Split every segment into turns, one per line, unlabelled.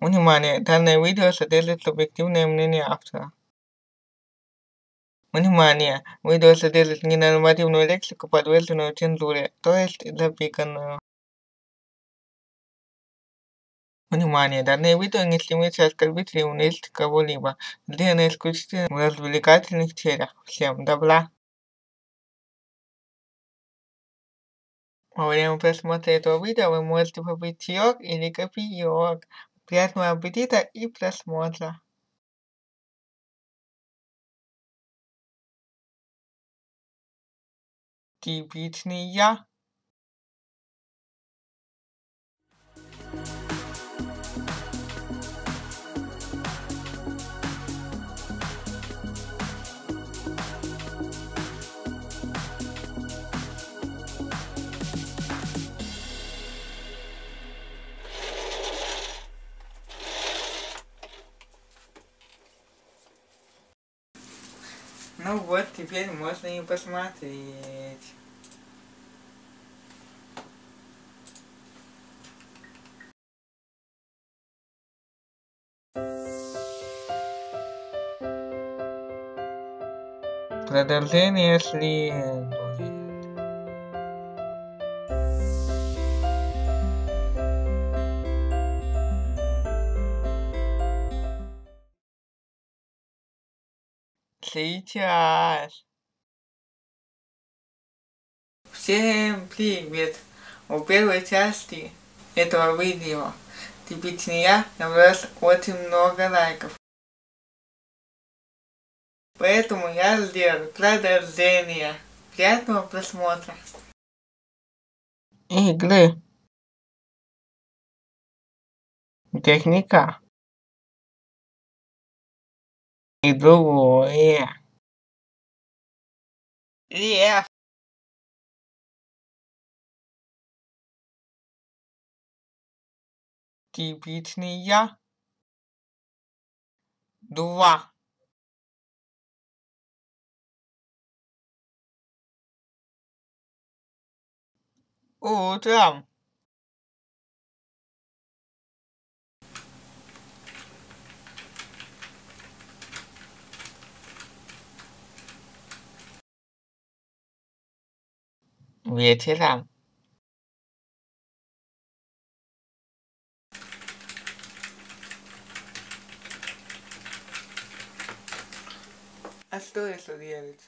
Внимание! Данное видео содержит субъективное мнение автора. Внимание! Видео содержит ненормативную лексику, подверженную цензуре, то есть запиканную. Внимание! Данное видео не стремится оскорбить или унизить кого-либо. Сделано исключительно в развлекательных целях. Всем добра! Во время просмотра этого видео вы можете попить чаек или кофеек. Приятного аппетита и просмотра! Типичный я. Вот, теперь можно и посмотреть. Продолжение следует. Сейчас. Всем привет! У первой части этого видео типичный я набралось очень много лайков. Поэтому я сделал продолжение. Приятного просмотра. Игры. Техника. И другое. Лев. Типичный я. Два. Утром. Вечером. А что если делать?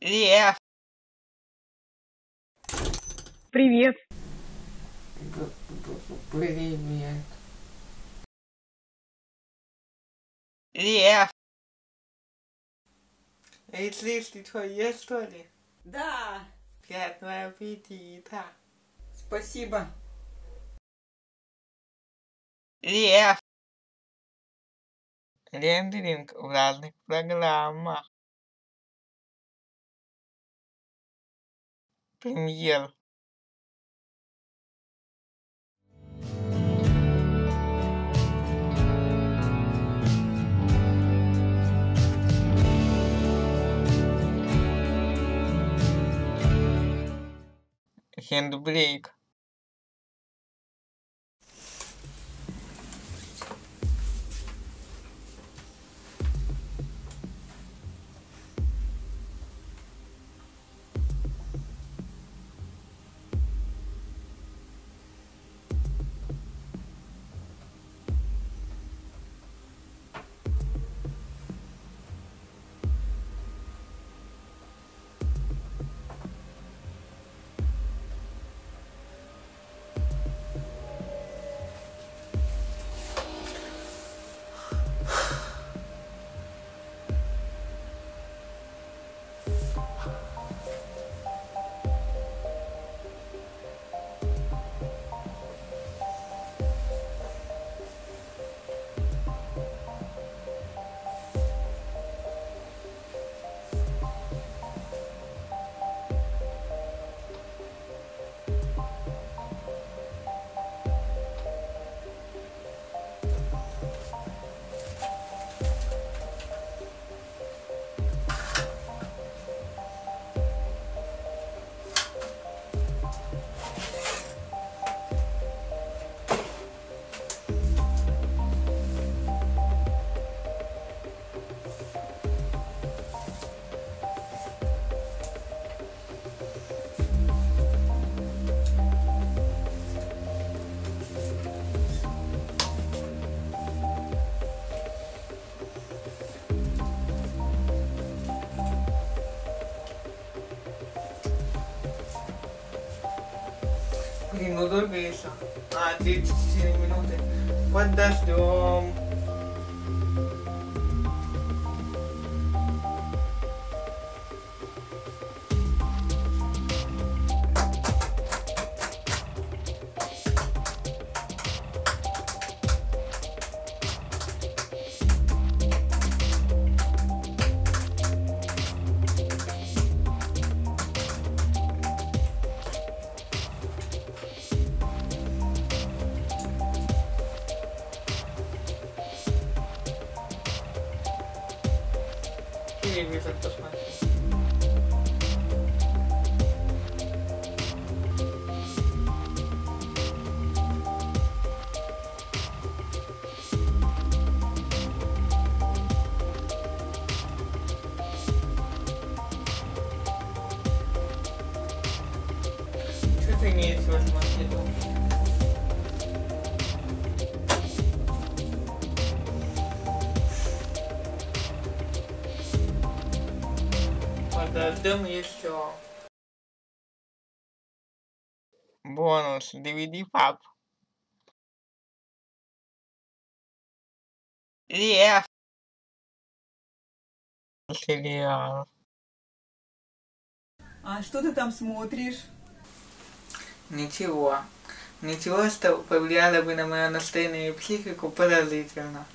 Лев.
Привет.
Привет. Лев. Что, ешь что ли?
Да,
Приятного аппетита.
спасибо.
Лев. Рендеринг в разных программах. Премьер. Хендбрейк. Блин, ну долго еще. А, 34 минуты. Подождем. Телевизор Подождем еще. Бонус. DVD пап. Лев. Сериал.
А что ты там смотришь?
Ничего. Ничего, что повлияло бы на мое настроение и психику положительно.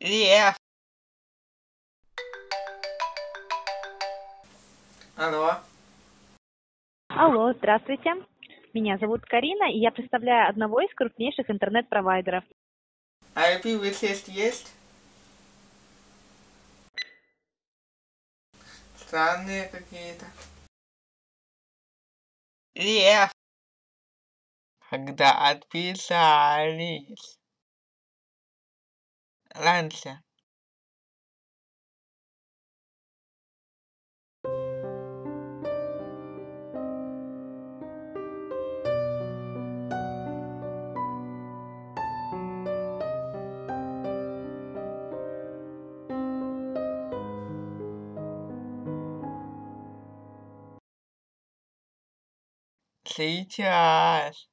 Лев. Алло.
Алло, здравствуйте. Меня зовут Карина, и я представляю одного из крупнейших интернет-провайдеров.
А IP-высесть есть? Странные какие-то. Лев. Когда отписались. Раньше. Сейчас.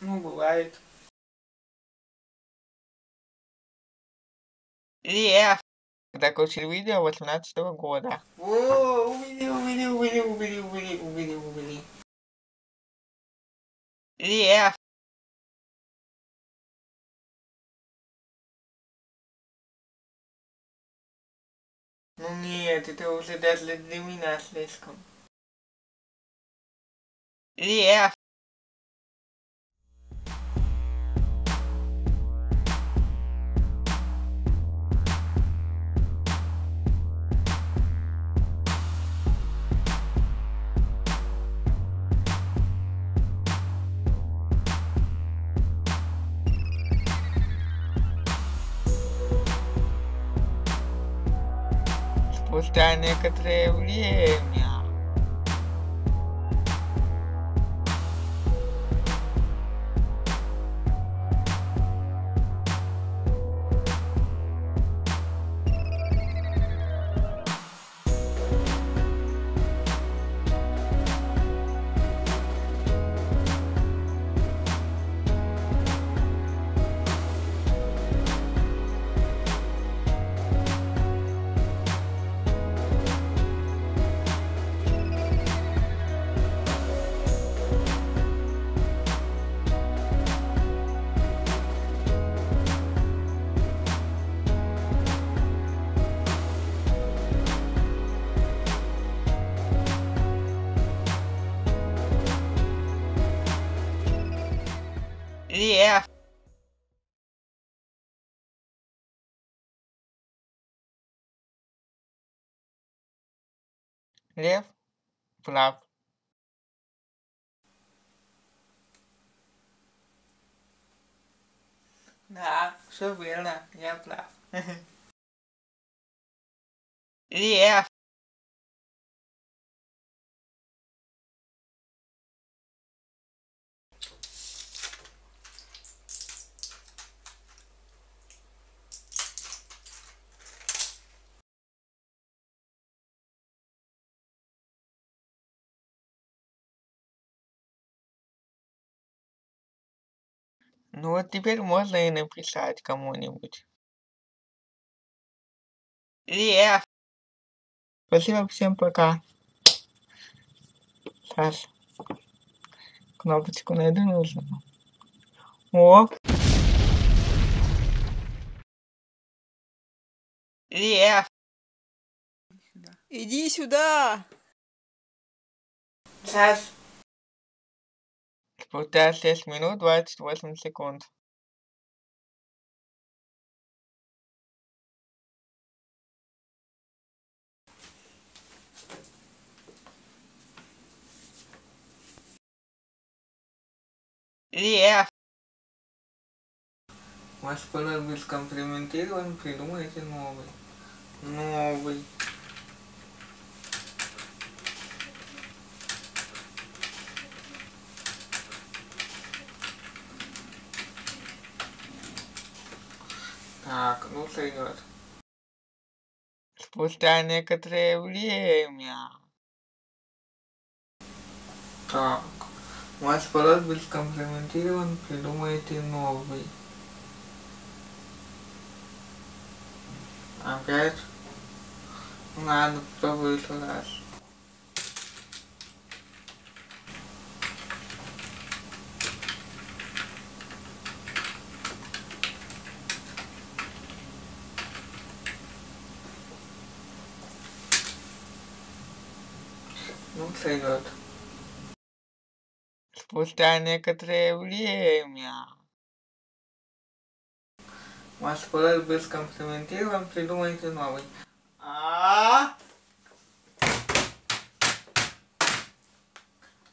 Ну, бывает. Лев. Когда крутил видео 18 года. О, убери, убери, убери, убери, убери, убери, убери. Лев. Ну нет, это уже даже для меня слишком. Лев. Спустя некоторое время. Лев. Лев прав. Да, все верно, я прав. Лев. Ну вот теперь можно и написать кому-нибудь. Лев! Спасибо, всем пока. Сейчас кнопочку найду нужно. О! Лев!
Иди сюда!
Сейчас. Спустя 6 минут 28 секунд. Лев! Ваш пароль был скомпрометирован, придумайте новый. Новый. Так, ну сойдет. Спустя некоторое время. Так. Ваш пароль был скомпрометирован, придумайте новый. Опять? Попробую еще раз. Ну, сойдет. Спустя некоторое время. Ваш пароль был скомпрометирован, придумайте новый. А?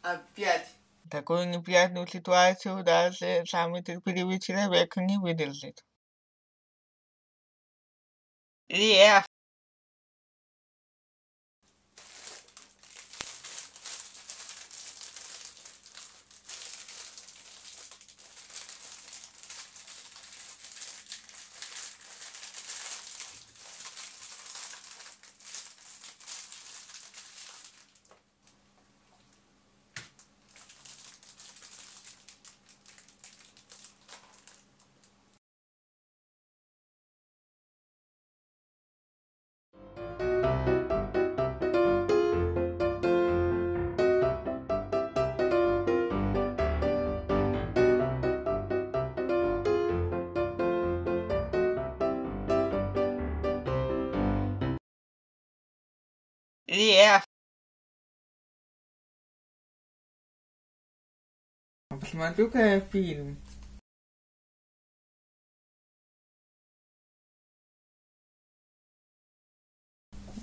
Опять. Такую неприятную ситуацию даже самый терпеливый человек не выдержит. Лев! Лев! Посмотрю-ка я фильм.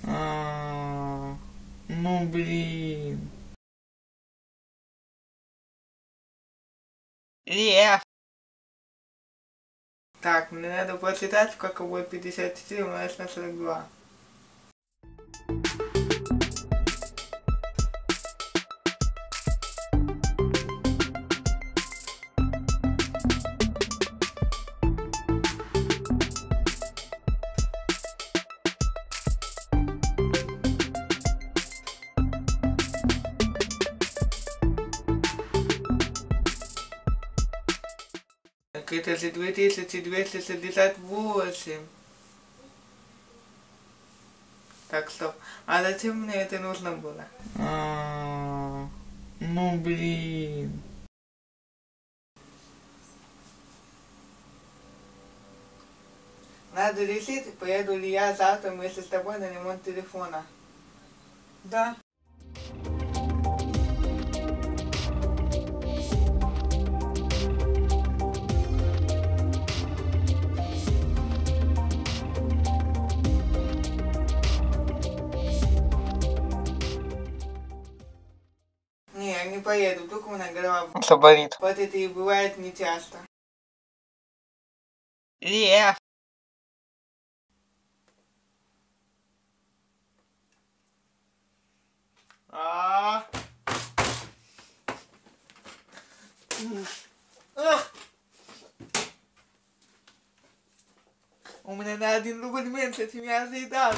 А, ну блин. Лев! Так, мне надо прочитать, сколько будет 54 умножить на 42. Это же 2268. Так, стоп. А зачем мне это нужно было? А, ну блин. Надо решить, поеду ли я завтра вместе с тобой на ремонт телефона.
Да.
Поеду, вдруг у меня голова заболит. Вот это и бывает не часто. Лев! А. Ах! У меня на один рубль меньше, чем я ожидал.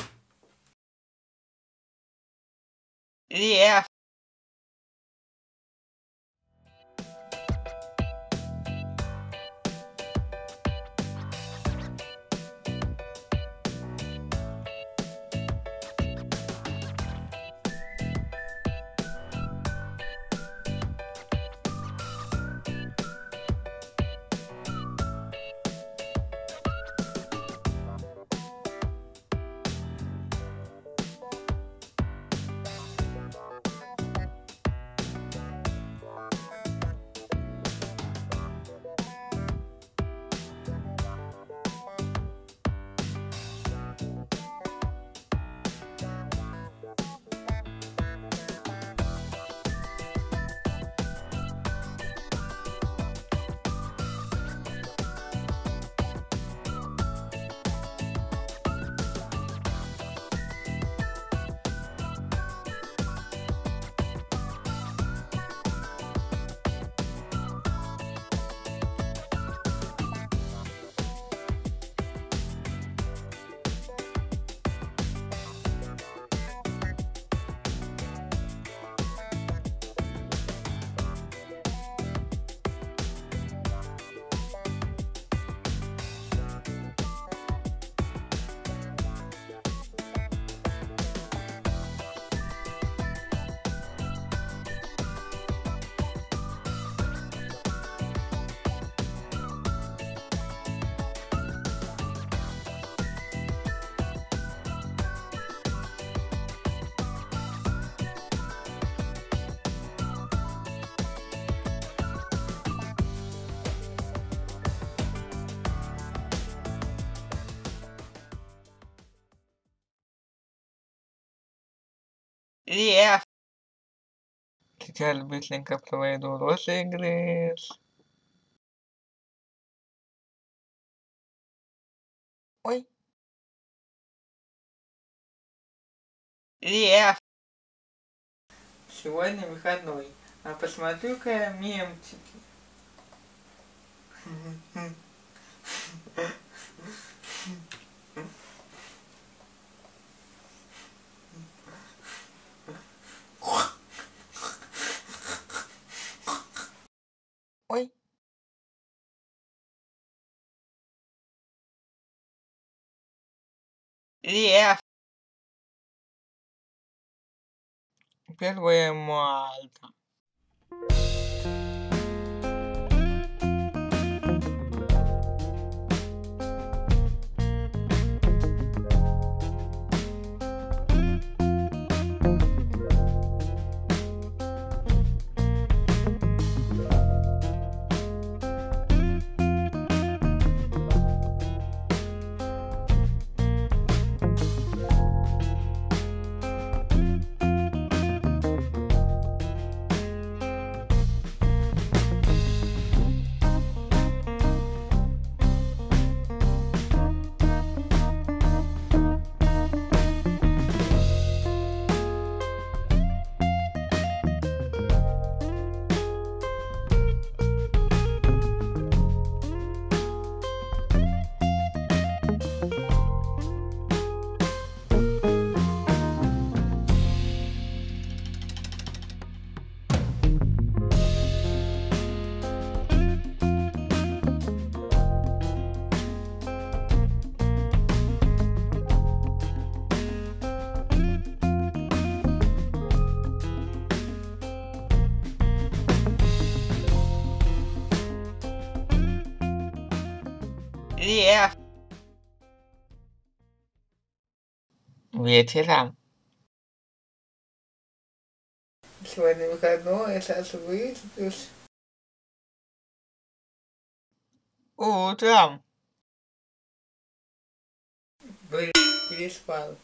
Лев! Лев. Сейчас быстренько проведу розыгрыш. Ой. Лев. Сегодня выходной. А посмотрю-ка мемчики. Yeah. Qué alta. Лев. Вечером. Сегодня выходной, сейчас высплюсь. Утром. Блин, переспал.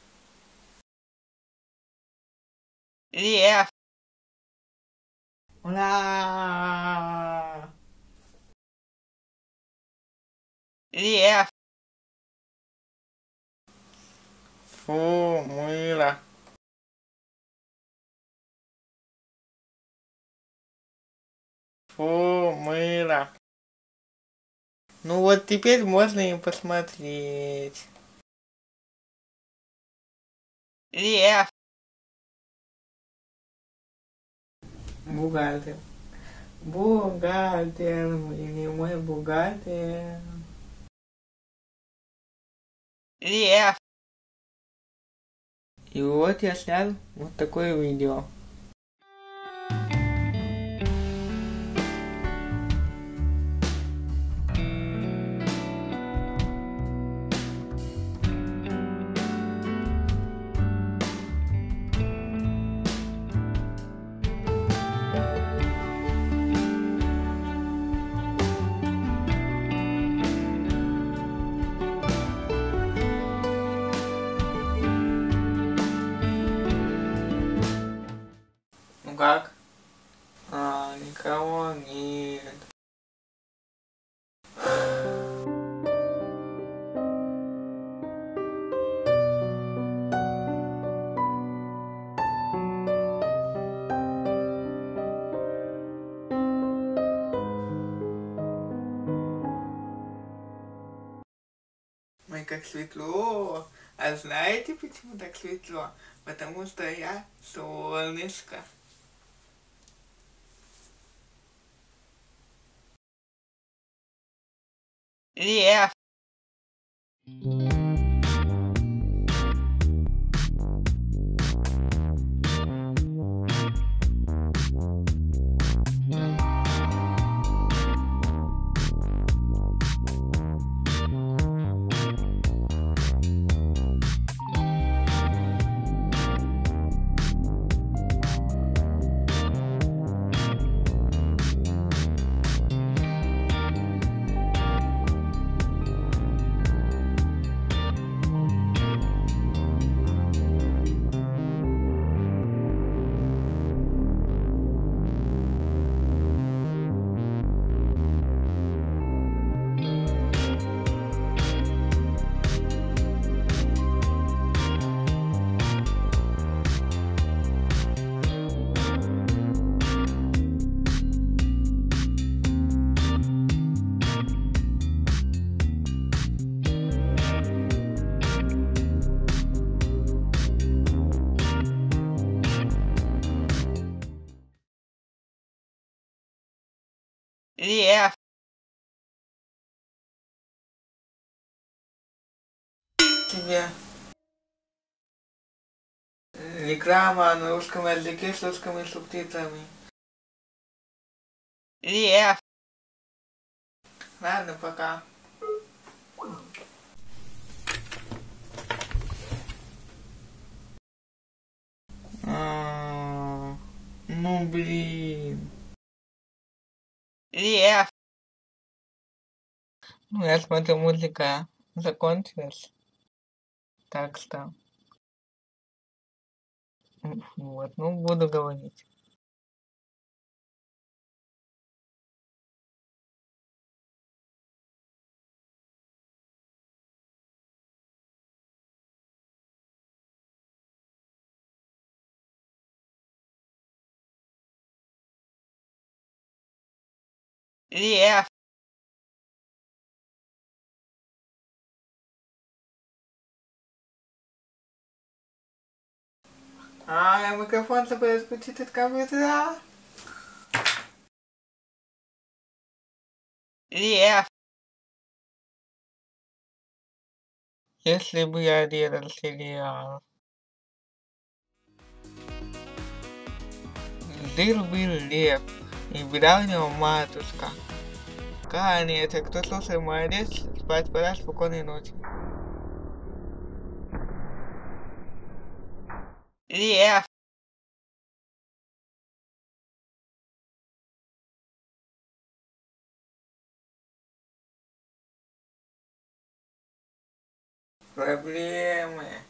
Лев. Ура! Лев. Фу, мыло. Фу, мыло. Ну вот теперь можно им посмотреть. Лев. Бухгалтер. Бухгалтер, или мой бухгалтер. Лев. И вот я снял вот такое видео. Нет. Ой, как светло. А знаете, почему так светло? Потому что я солнышко. Лев. Тебе. Реклама на русском языке с русскими субтитрами. Лев. Ладно, пока. А, Ну блин. Лев. Ну, я смотрю, музыка закончилась. Так что. Вот, ну, буду говорить. Лев. А, микрофон забыл отключить от компьютера. Лев. Если бы я делал сериал. Жил-был лев, и беда у него матушка. Конец, а кто слушает, молодец, спать пора, спокойной ночи. Лев. Проблемы.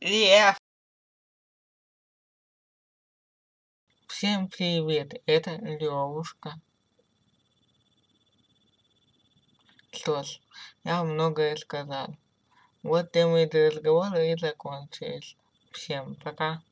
Лев. Всем привет, это Левушка. Что ж, я многое сказал. Вот темы эти разговоры и закончились. Всем пока.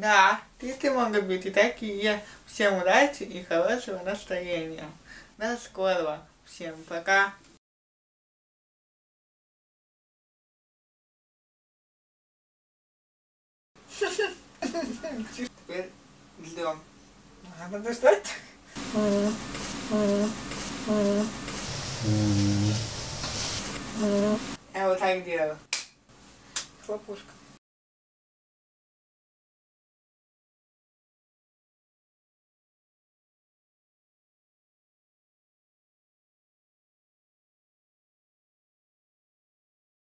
Да, ты могут быть и такие. Всем удачи и хорошего настроения. До скорого. Всем пока. Теперь ждем.
Надо ждать.
Я вот так делаю. Хлопушка.